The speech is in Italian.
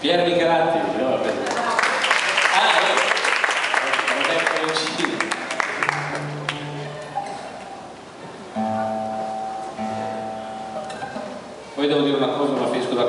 Pier Micheratti, no, Poi devo dire una cosa, ma finisco da